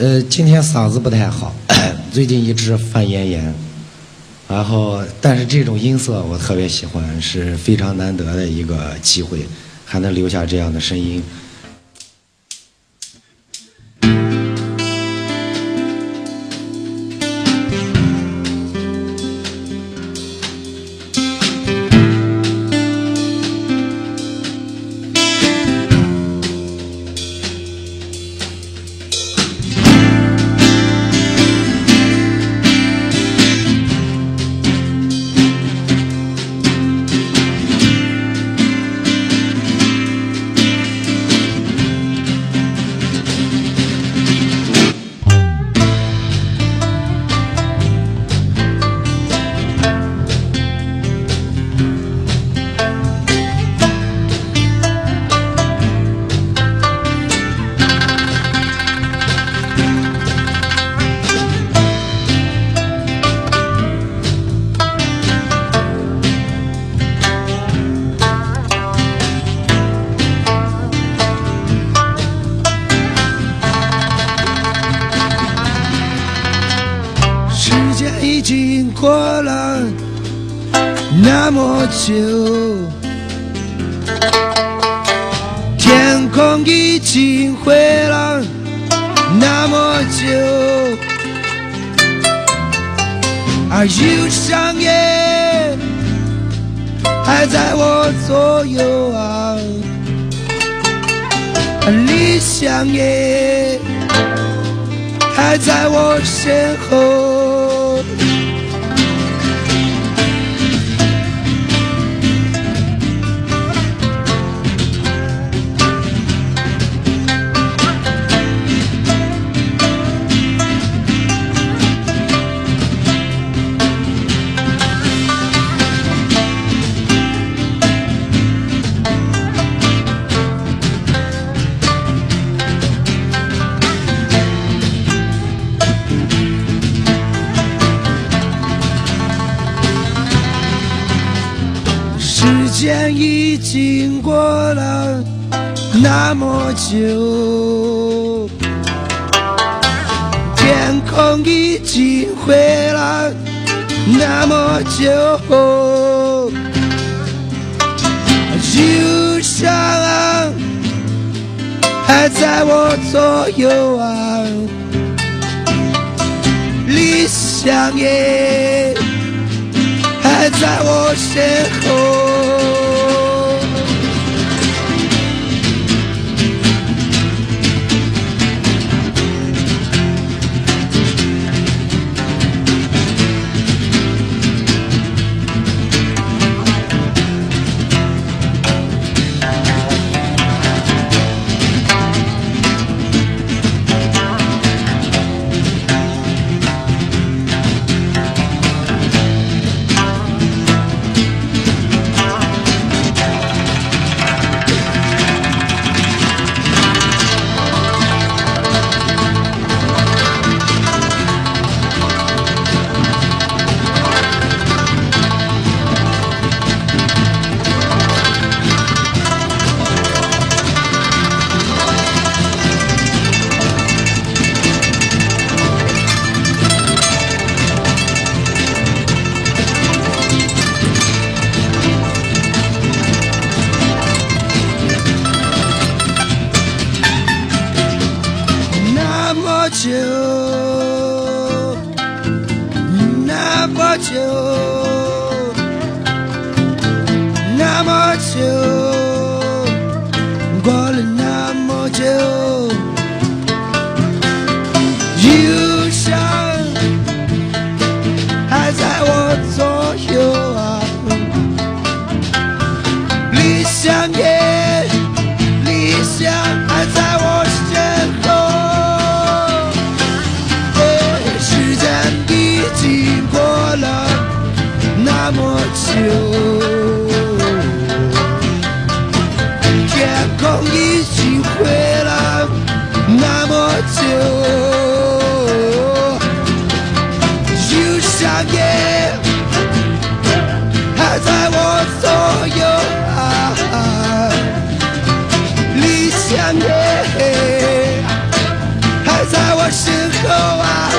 呃，今天嗓子不太好，最近一直犯咽炎，然后但是这种音色我特别喜欢，是非常难得的一个机会，还能留下这样的声音。过了那么久，天空已经灰了那么久，而忧伤也还在我左右啊，而理想也。还在我身后。时间已经过了那么久，天空已经灰了那么久，忧伤还在我左右啊，理想也。还在我身后。那么久，那么久，那么久，过了那么久，忧伤还在我左右啊，理那么久，天空已经灰了那么久，忧伤也还在我左右啊，理想也还在我身后啊。